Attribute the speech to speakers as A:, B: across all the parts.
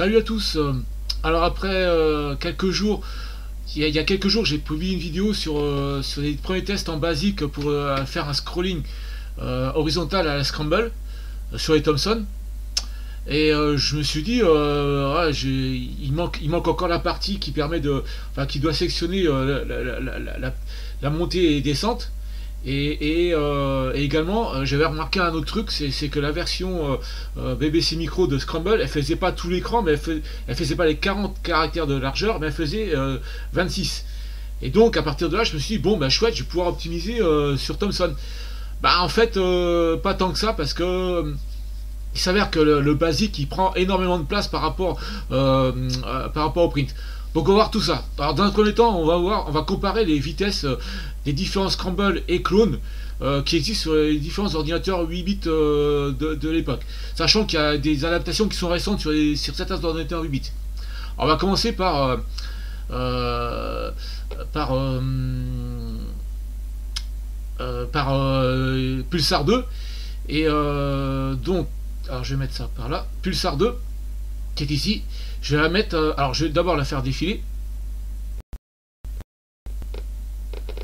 A: Salut à tous. euh, Alors après euh, quelques jours, il y, a, quelques jours, j'ai publié une vidéo sur, euh, les premiers tests en basique pour faire un scrolling horizontal à la Scramble sur les Thomson. Et je me suis dit, j'ai- il, manque, encore la partie qui permet de, qui doit sectionner la montée et descente. Euh, et également, euh, j'avais remarqué un autre truc, c'est que la version euh, BBC Micro de Scramble, elle faisait pas tout l'écran, mais elle, fais- elle faisait pas les 40 caractères de largeur, mais elle faisait euh, 26. Et donc, à partir de là, je me suis dit, bon, bah chouette, je vais pouvoir optimiser sur Thomson. Bah, en fait, pas tant que ça, parce que il s'avère que le, le basique il prend énormément de place par rapport, par rapport au print. Donc on va voir tout ça. Alors dans un premier temps, on va voir, on va comparer les vitesses euh, des différents scramble et clones euh, qui existent sur les différents ordinateurs 8 bits euh, de, l'époque. Sachant qu'il y a des adaptations qui sont récentes sur, les- sur certains ordinateurs 8 bits. On va commencer par par par Pulsar 2 et donc alors je vais mettre ça par là Pulsar 2 qui est ici je vais la mettre euh, alors je vais d'abord la faire défiler.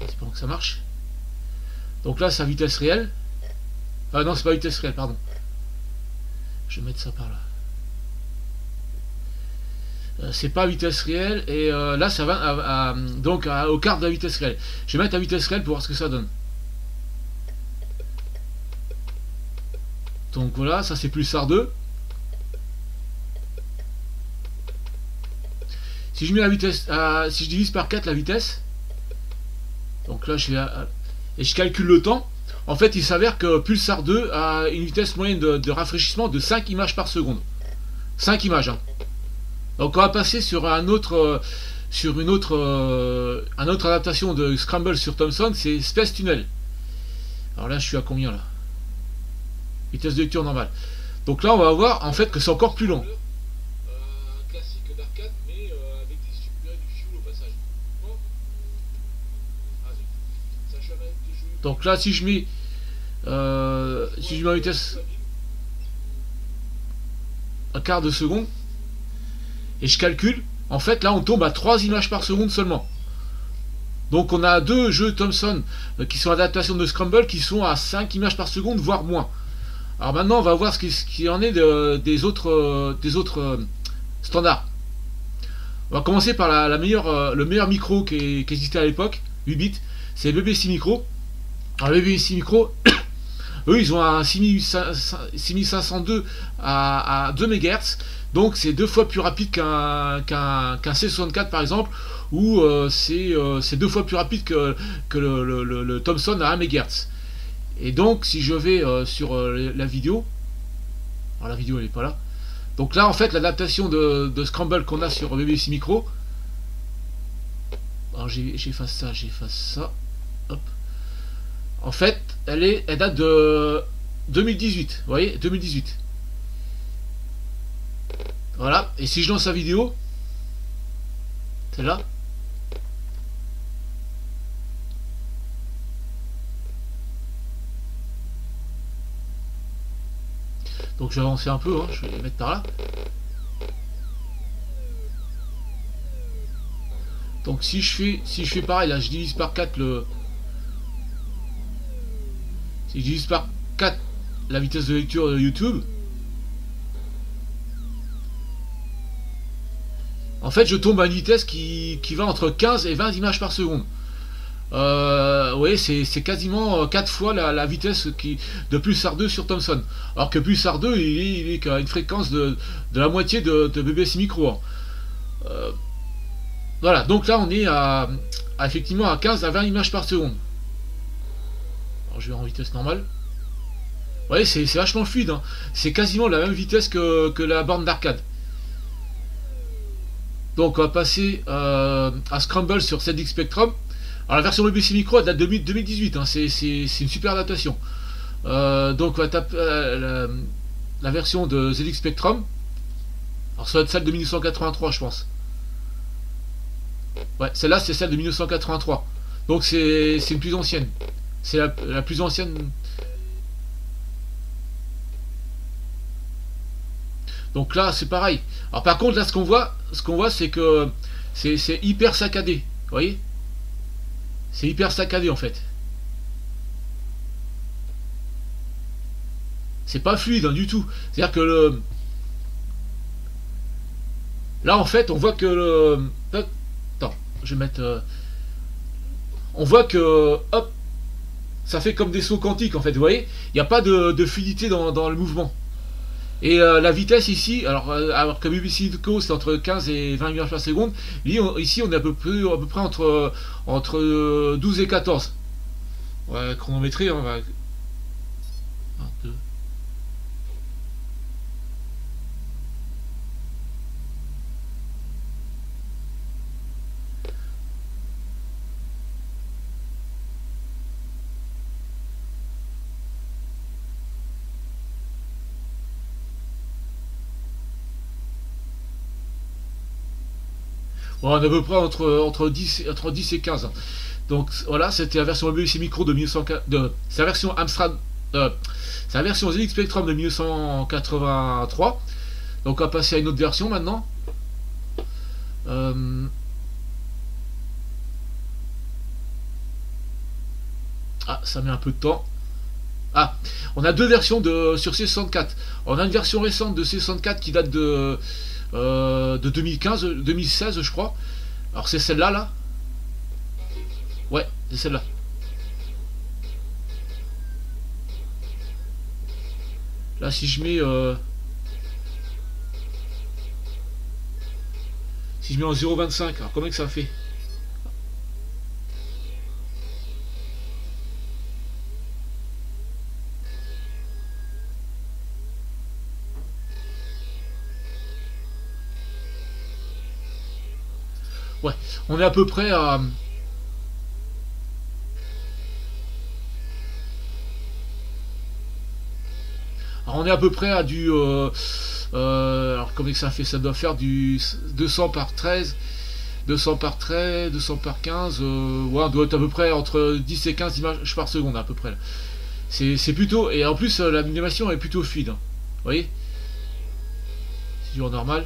A: Espérons que ça marche. Donc là sa vitesse réelle. Ah non c'est pas vitesse réelle pardon. Je vais mettre ça par là. Euh, c'est pas vitesse réelle et euh, là ça va à- à- donc à- au quart de la vitesse réelle. Je vais mettre à vitesse réelle pour voir ce que ça donne. Donc voilà, ça c'est Pulsar 2. Si je mets la vitesse, à- si je divise par 4 la vitesse, donc là je vais à- et je calcule le temps, en fait il s'avère que Pulsar 2 a une vitesse moyenne de, rafraîchissement de 5 images par seconde. 5 images. hein. Donc on va passer sur un autre, euh, sur une autre, euh, un autre adaptation de Scramble sur Thomson, c'est Space Tunnel. Alors là je suis à combien là? Vitesse de lecture normale. Donc là, on va voir en fait que c'est encore plus long.
B: un classique d'arcade, mais euh, avec des supérés du fuel au passage. Bon. Ah zut. Ça je l'avais déjà eu.
A: Donc là, si je mets, euh, si je mets en vitesse un quart de seconde et je calcule, en fait là, on tombe à 3 images par seconde seulement. Donc on a deux jeux Thomson euh, qui sont adaptations de Scramble qui sont à 5 images par seconde, voire moins. Alors maintenant, on va voir ce qui, ce qui en est de- des autres, euh, standards. On va commencer par le meilleur micro qui, qui existait à l'époque, 8 bits, c'est le BBC Micro. Alors le BBC Micro, eux ils ont un 6500 6502 à, à 2 MHz, donc c'est deux fois plus rapide qu'un qu'un qu'un C64 par exemple, ou euh, c'est euh, c'est deux fois plus rapide que, que le, le- Thomson à 1 MHz. Et donc, si je vais euh, sur la vidéo, alors la vidéo elle est pas là. Donc là, en fait, l'adaptation de, de Scramble qu'on a sur BBC Micro. Alors j'efface ça, j'efface ça. Hop. En fait, elle est, elle date de 2018. Vous voyez, 2018. Voilà. Et si je lance la vidéo, c'est là. Donc je vais avancer un peu, hein, je vais les mettre par là. Donc si je fais si je fais pareil là, je divise par 4 le. Je divise par 4 la vitesse de lecture de YouTube. En fait je tombe à une vitesse qui, qui va entre 15 et 20 images par seconde. Euh, oui, c'est quasiment 4 fois la, la vitesse qui, de Pulsar 2 sur Thomson. Alors que Pulsar 2, il il est qu'à une fréquence de, de la moitié de, de BBC Micro. hein. Euh, voilà, donc là on est à, à effectivement à 15 à 20 images par seconde. Je vais en vitesse normale. Vous voyez, c'est vachement fluide. hein. C'est quasiment la même vitesse que, la borne d'arcade. Donc on va passer euh, à Scramble sur ZX Spectrum. Alors la version BBC Micro date de 2018, hein, c'est une super adaptation. Euh, donc on va taper euh, la, la version de ZX Spectrum. Alors ça doit être celle de 1983 je pense. Ouais, celle-là c'est celle de 1983. Donc c'est une plus ancienne. C'est la, la plus ancienne. Donc là, c'est pareil. Alors par contre, là, ce qu'on voit, ce qu'on voit, c'est que c'est hyper saccadé. Vous voyez? C'est hyper saccadé en fait. C'est pas fluide hein, du tout. C'est-à-dire que le... Là, en fait, on voit que le... Attends, je vais mettre... Euh, on voit que... Hop Ça fait comme des sauts quantiques, en fait, vous voyez Il n'y a pas de, fluidité dans, le mouvement. Et euh, la vitesse ici, alors, euh, alors que BBC Co c'est entre 15 et 20 images par seconde, ici on est à peu près, à peu près entre, entre 12 et 14. Ouais, chronométrie, on va on est à peu près entre, entre, 10, entre 10 et 15. Donc voilà, c'était la version BBC Micro de 1904. C'est version Amstrad. Euh, version ZX Spectrum de 1983. Donc on va passer à une autre version maintenant. Euh, ah, ça met un peu de temps. Ah, on a deux versions de, sur C64. On a une version récente de C64 qui date de euh, de 2015, 2016 je crois. Alors c'est celle-là là Ouais, c'est celle-là. Là si je mets... Euh, si je mets en 0.25, alors comment que ça fait? On est à peu près à... Alors on est à peu près à du... Euh, euh, alors comment ça fait Ça doit faire du 200 par 13, 200 par 13, 200 par 15. Euh, ouais, on doit être à peu près entre 10 et 15 images par seconde à peu près. C'est plutôt... Et en plus l'animation est plutôt fluide. Hein. Vous voyez? C'est du normal.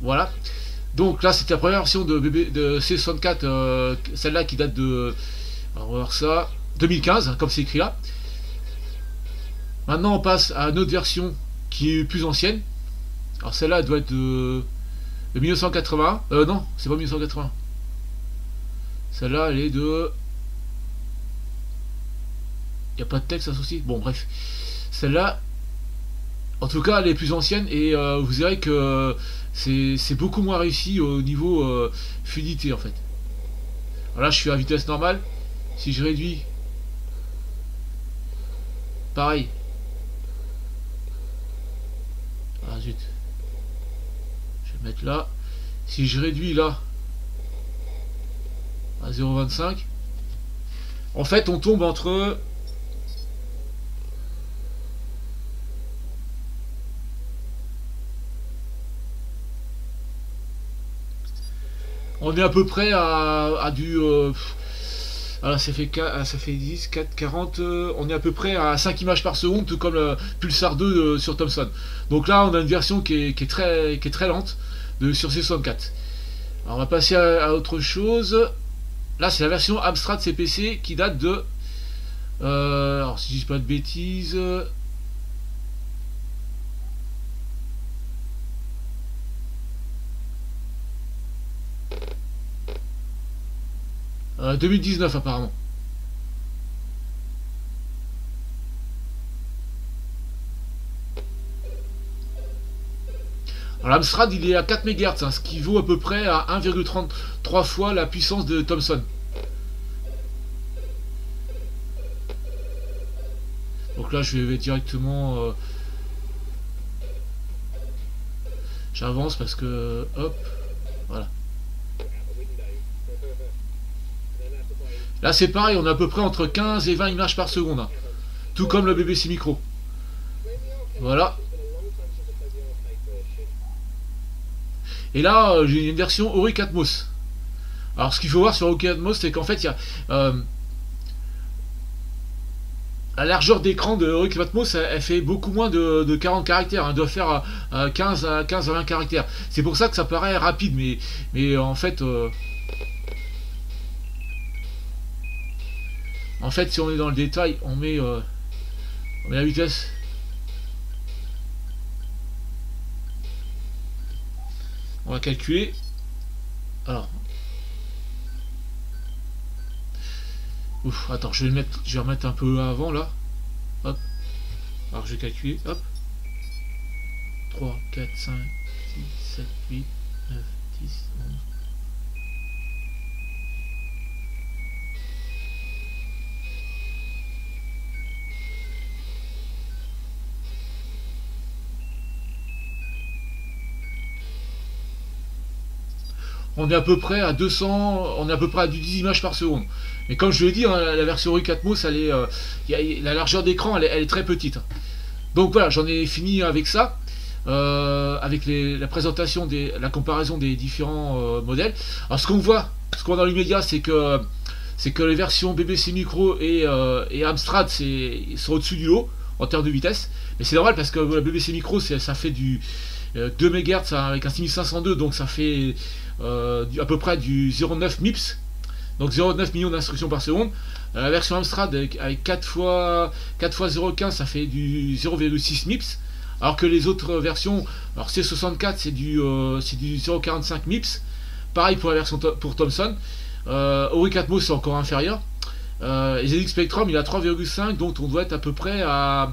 A: Voilà. Donc là, c'était la première version de, de C64, euh, celle-là qui date de. on va voir ça. 2015, comme c'est écrit là. Maintenant, on passe à une autre version qui est plus ancienne. Alors celle-là, elle doit être de, 1980. Euh, non, c'est pas 1980. Celle-là, elle est de. Il n'y a pas de texte associé. Bon, bref. Celle-là, en tout cas, elle est plus ancienne et euh, vous verrez que c'est beaucoup moins réussi au niveau euh, fluidité en fait. Là, je suis à vitesse normale. Si je réduis, pareil. Ah zut. Je vais mettre là. Si je réduis là à 0,25, en fait, on tombe entre On est à peu près à, du... Euh, alors ça fait, ah, ça fait 10, 4, 40, on est à peu près à 5 images par seconde, tout comme le Pulsar 2 sur Thomson. Donc là, on a une version qui est, très, qui est très lente de, sur C64. Alors on va passer à, autre chose. Là, c'est la version Amstrad CPC qui date de... Euh, alors si je dis pas de bêtises... 2019 euh, apparemment. Alors l'Amstrad il est à 4 MHz, hein, ce qui vaut à peu près à 1,33 fois la puissance de Thomson. Donc là je vais directement... Euh, j'avance parce que... Hop, voilà. Là, c'est pareil, on est à peu près entre 15 et 20 images par seconde. Hein. Tout comme le BBC Micro. Voilà. Et là, euh, j'ai une version Auric Atmos. Alors, ce qu'il faut voir sur Auric Atmos, c'est qu'en fait, il y a... Euh, la largeur d'écran de Heroic Atmos, elle, fait beaucoup moins de, 40 caractères. Elle doit faire 15, à, 15 à 20 caractères. C'est pour ça que ça paraît rapide, mais en fait... en fait, si on est dans le détail, on met, on met la vitesse On va calculer. Alors. Ouf, attends, je vais mettre, je vais remettre un peu avant là. Hop. Alors je vais calculer. Hop. 3, 4, 5, 6, 7, 8, 9, 10, 11. On est à peu près à 200, on est à peu près à 10 images par seconde. Mais comme je l'ai dit, hein, la version Rui Atmos, elle est, euh, la largeur d'écran, elle, est très petite. Donc voilà, j'en ai fini avec ça, euh, avec la présentation, la comparaison des différents euh, modèles. Alors ce qu'on voit, ce qu'on voit dans l'immédiat, c'est que c'est que les versions BBC Micro et, Amstrad sont au-dessus du lot en termes de vitesse. Mais c'est normal parce que la BBC Micro, ça fait du 2 MHz avec un 6502, donc ça fait euh, à peu près du 0,9 MIPS, donc 0,9 millions d'instructions par seconde. Euh, la version Amstrad avec, 4 fois 4 fois 0,15 ça fait du 0,6 MIPS. Alors que les autres versions, alors C64 c'est du, euh, du 0,45 MIPS. Pareil pour la version pour Thomson. Euh, c'est encore inférieur. Euh, et ZX Spectrum il a 3,5 donc on doit être à peu près à,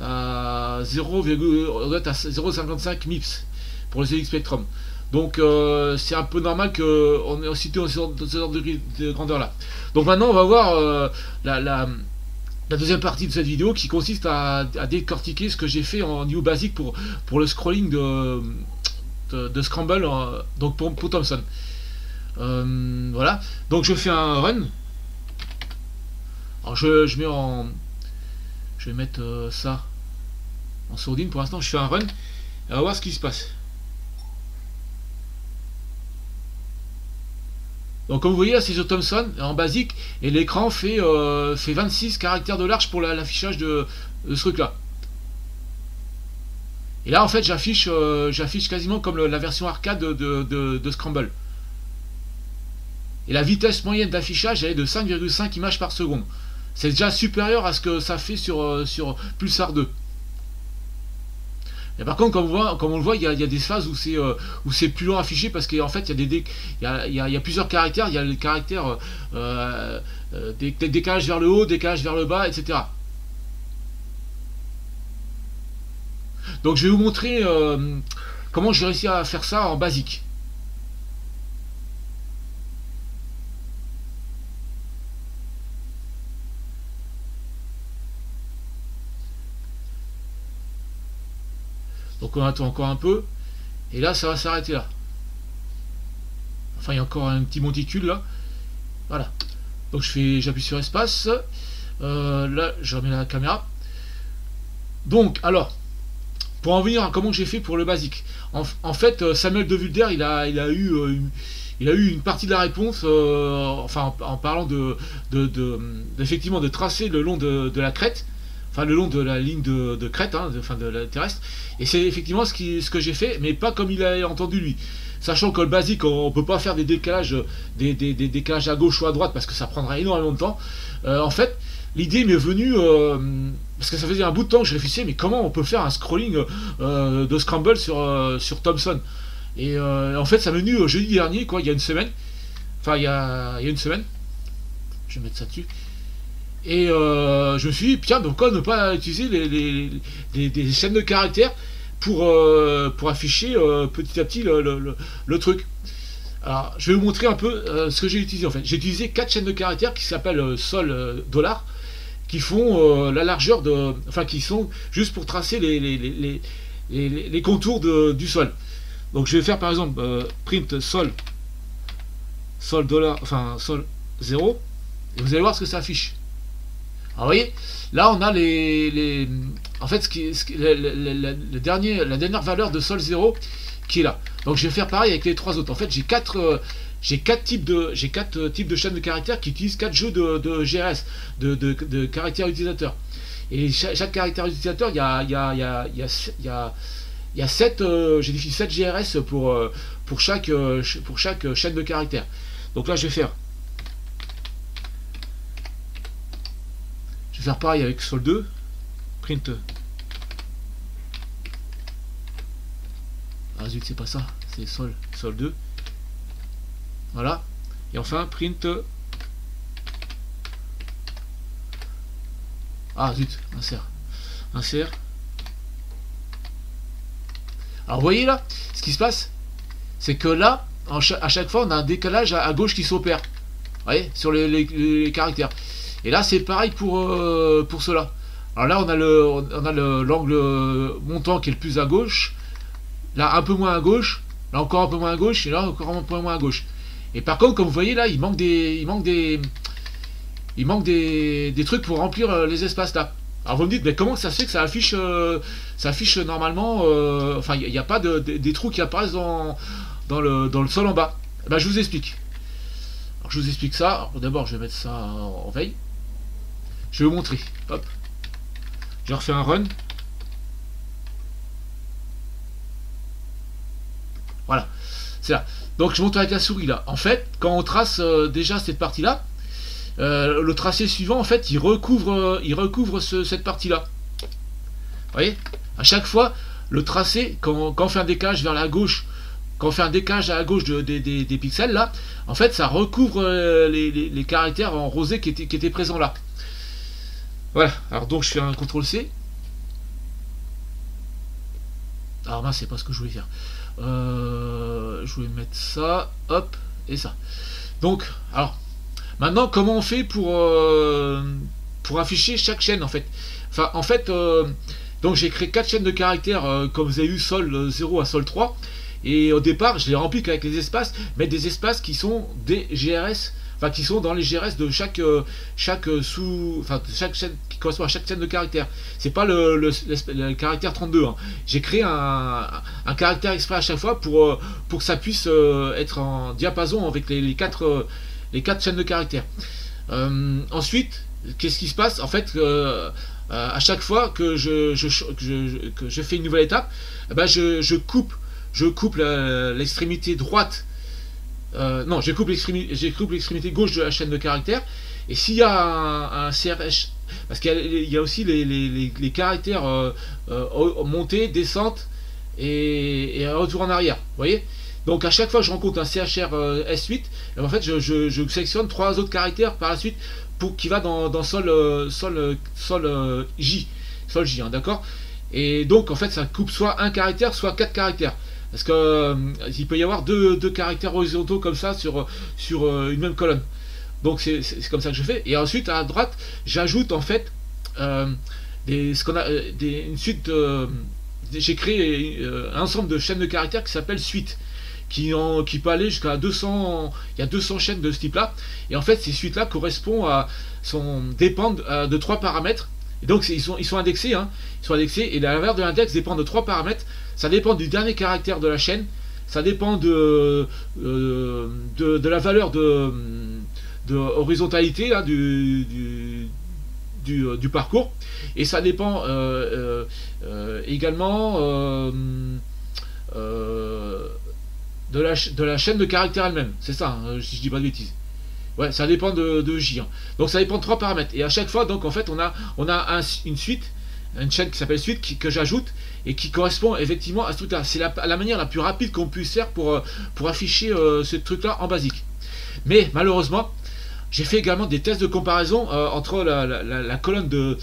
A: à 0,55 MIPS pour le ZX Spectrum. Donc euh, c'est un peu normal qu'on ait aussi dans ce genre de, grandeur là. Donc maintenant on va voir euh, la, deuxième partie de cette vidéo qui consiste à, décortiquer ce que j'ai fait en niveau basique pour, le scrolling de, Scramble, donc pour, pour Thompson. Euh, voilà, donc je fais un run. Je mets en... Je vais mettre ça en sourdine pour l'instant, je fais un run. Et on va voir ce qui se passe. Donc comme vous voyez c'est sur Thomson en basique et l'écran fait, euh, fait 26 caractères de large pour l'affichage de, ce truc là. Et là en fait j'affiche euh, j'affiche quasiment comme la version arcade de, Scramble. Et la vitesse moyenne d'affichage est de 5,5 images par seconde. C'est déjà supérieur à ce que ça fait sur, euh, sur Pulsar 2. Et par contre, comme on, le voit, il y, a, des phases où c'est euh, plus long affiché parce qu'en fait, il y a des il y a, plusieurs caractères. Il y a le caractère euh, décalage vers le haut, décalage vers le bas, etc. Donc, je vais vous montrer comment j'ai réussi à faire ça en basique. Donc on attend encore un peu. Et là, ça va s'arrêter là. Enfin, il y a encore un petit monticule là. Voilà. Donc je fais, j'appuie sur espace. Euh, là, je remets la caméra. Donc, alors, pour en venir à comment j'ai fait pour le basique. En, fait, euh, Samuel de Vulder, il a, il a eu euh, une, il a eu une partie de la réponse, enfin en, parlant de, de tracer le long de la crête enfin le long de la ligne de, crête, hein, de, enfin de la terrestre. Et c'est effectivement ce, que j'ai fait, mais pas comme il a entendu lui. Sachant que le basique, on, ne peut pas faire des décalages, des, décalages à gauche ou à droite parce que ça prendrait énormément de temps. Euh, en fait, l'idée m'est venue euh, parce que ça faisait un bout de temps que je réfléchissais, mais comment on peut faire un scrolling euh, de scramble sur sur Thompson? Et en fait, ça m'est venu jeudi dernier, quoi, il y a une semaine. Enfin, il il y a une semaine. Je vais mettre ça dessus. Et euh, je me suis dit, tiens, pourquoi ne pas utiliser les, chaînes de caractères pour, euh, afficher euh, petit à petit le, truc Alors, je vais vous montrer un peu ce que j'ai utilisé en fait. J'ai utilisé quatre chaînes de caractères qui s'appellent sol dollar, qui font la largeur de. Enfin, qui sont juste pour tracer les, les, contours du sol. Donc, je vais faire par exemple print sol, sol dollar, enfin sol 0, et vous allez voir ce que ça affiche. Alors, vous voyez, là, on a les. en fait, ce qui, le, dernier, la dernière valeur de sol 0 qui est là. Donc, je vais faire pareil avec les trois autres. En fait, j'ai quatre, j'ai quatre types de j'ai quatre euh, types de chaînes de caractères qui utilisent quatre jeux de, de GRS, de, de, caractères utilisateurs. Et chaque, caractère utilisateur, il y a, il y a, il y a, il y a, y a, il y a 7, euh, j'ai défini 7 GRS pour, euh, pour, chaque, euh, pour chaque chaîne de caractères. Donc là, je vais faire. Faire pareil avec Sol 2. Print. Ah zut, c'est pas ça. C'est Sol, Sol 2. Voilà. Et enfin, print. Ah zut, insert. Insert. Alors vous voyez là, ce qui se passe, c'est que là, à chaque fois, on a un décalage à, gauche qui s'opère. Voyez, sur les, caractères. Et là, c'est pareil pour, euh, pour cela. Alors là, on a le, on a l'angle montant qui est le plus à gauche. Là, un peu moins à gauche. Là, encore un peu moins à gauche. Et là, encore un peu moins à gauche. Et par contre, comme vous voyez là, il manque des, il manque des, il manque des, des trucs pour remplir euh, les espaces là. Alors vous me dites, mais comment ça se fait que ça affiche, euh, ça affiche normalement, enfin il n'y a, pas de, des trous qui apparaissent dans, dans, le, dans le sol en bas. Eh ben, je vous explique. Je vous explique ça. D'abord je vais mettre ça en, veille. Je vais vous montrer. Hop. Je refais un run. Voilà. C'est là. Donc je montre avec la souris là. En fait, quand on trace euh, déjà cette partie là, euh, le tracé suivant, en fait, il recouvre, euh, cette partie-là. Vous voyez? À chaque fois, le tracé, quand, on fait un décalage vers la gauche, quand on fait un décalage à la gauche des pixels, là, en fait, ça recouvre les, caractères en rosé qui étaient présents là. Voilà. Alors donc, je fais un CTRL-C. Alors mince, c'est pas ce que je voulais faire. je voulais mettre ça, hop, et ça. Donc, alors, Maintenant, comment on fait pour, euh, pour afficher chaque chaîne en fait? Enfin, en fait, euh, donc j'ai créé quatre chaînes de caractères, euh, comme vous avez eu Sol 0 à Sol 3. Et au départ, je l'ai rempli qu'avec les espaces, mais des espaces qui sont des GRS, qui sont dans les GRS de chaque, chaque sous, enfin chaque chaîne qui correspond à chaque chaîne de caractères. C'est pas le, caractère 32. Hein. J'ai créé un, caractère exprès à chaque fois pour, pour que ça puisse être en diapason avec les, quatre les quatre chaînes de caractères. Euh, ensuite, qu'est-ce qui se passe? En fait, euh, euh, à chaque fois que je, je, fais une nouvelle étape, eh ben je, coupe, je coupe l'extrémité droite. Non, je coupe l'extrémité gauche de la chaîne de caractères. Et s'il y a un, CRH, parce qu'il y, a aussi les, caractères montée, descente et, et retour en arrière. Vous voyez? Donc à chaque fois que je rencontre un CHR euh, S8, eh ben, en fait je, sélectionne trois autres caractères par la suite pour qui va dans, sol, euh, euh, J. Sol J, hein, d'accord? Et donc en fait ça coupe soit un caractère, soit quatre caractères. Parce que il peut y avoir deux, caractères horizontaux comme ça sur, sur une même colonne. Donc c'est comme ça que je fais. Et ensuite à droite, j'ajoute en fait des, ce qu'on a, des, une suite. j'ai créé un ensemble de chaînes de caractères qui s'appelle suite qui, en, qui peut aller jusqu'à 200, il y a 200 chaînes de ce type-là. Et en fait, ces suites-là correspondent à, sont, dépendent euh, de trois paramètres. Et donc, ils sont, ils sont indexés, hein, ils sont indexés, et la valeur de l'index dépend de trois paramètres. Ça dépend du dernier caractère de la chaîne, ça dépend de, euh, de, la valeur de, de horizontalité du, du, du, parcours, et ça dépend euh, également de la, de la chaîne de caractères elle-même. C'est ça, hein, si je dis pas de bêtises. Ouais, ça dépend de, J. Hein. Donc ça dépend de trois paramètres. Et à chaque fois, donc en fait, on a, on a une suite, une chaîne qui s'appelle suite, que j'ajoute et qui correspond effectivement à ce truc-là. C'est la, la, manière la plus rapide qu'on puisse faire pour, euh, pour afficher euh, ce truc-là en basique. Mais malheureusement, j'ai fait également des tests de comparaison euh, entre la, colonne de,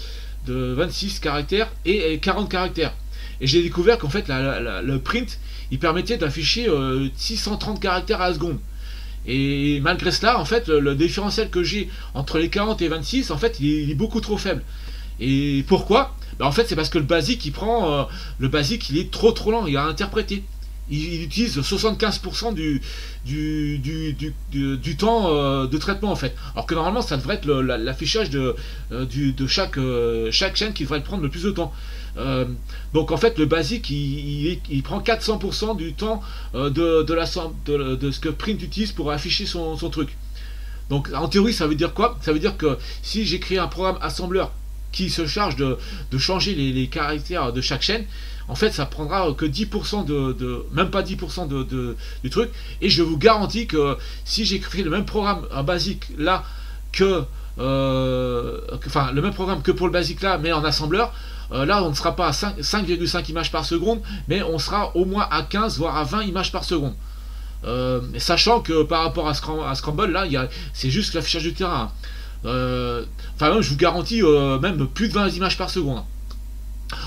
A: de 26 caractères et 40 caractères. Et j'ai découvert qu'en fait, le print, il permettait d'afficher 630 euh, caractères à la seconde. Et malgré cela, en fait, le, différentiel que j'ai entre les 40 et 26, en fait, il est, beaucoup trop faible. Et pourquoi? Ben, En fait, c'est parce que le basique, il prend. Euh, le basique, il est trop trop lent, il a interprété. il, utilise 75% du, temps euh, de traitement en fait. Alors que normalement ça devrait être l'affichage de, euh, chaque, chaîne qui devrait prendre le plus de temps. donc en fait le basique il, prend 400% du temps de, de, la, de, ce que Print utilise pour afficher son, son truc. Donc en théorie ça veut dire quoi? Ça veut dire que si j'écris un programme assembleur qui se charge de, changer les, caractères de chaque chaîne, en fait, ça prendra que 10% de, même pas 10% de, du truc. Et je vous garantis que si j'écris le même programme en basique là que, euh, enfin, le même programme que pour le basique là, mais en assembleur, euh, là, on ne sera pas à 5,5 images par seconde, mais on sera au moins à 15 voire à 20 images par seconde. Euh, sachant que par rapport à, Scramble, là, c'est juste l'affichage du terrain. Enfin, je vous garantis même plus de 20 images par seconde.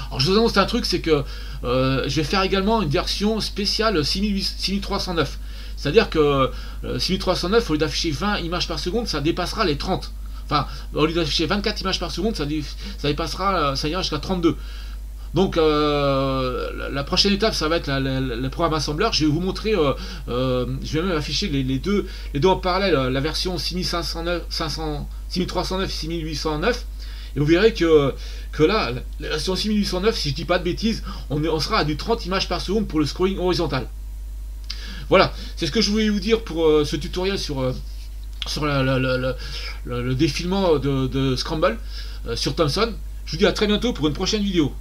A: Alors je vous annonce un truc, c'est que euh, je vais faire également une version spéciale 6309. C'est-à-dire que 6309, euh, au lieu d'afficher 20 images par seconde, ça dépassera les 30. Enfin, au lieu d'afficher 24 images par seconde, ça, dépassera, ça ira jusqu'à 32. Donc la prochaine étape, ça va être le programme assembleur. Je vais vous montrer, euh, je vais même afficher les, deux, les deux en parallèle, la version 6509, 6309 et 6809. Et vous verrez que, que là, la version 6809, si je dis pas de bêtises, on, sera à du 30 images par seconde pour le scrolling horizontal. Voilà, c'est ce que je voulais vous dire pour euh, ce tutoriel sur, euh, sur le défilement de, Scramble euh, sur Thomson. Je vous dis à très bientôt pour une prochaine vidéo.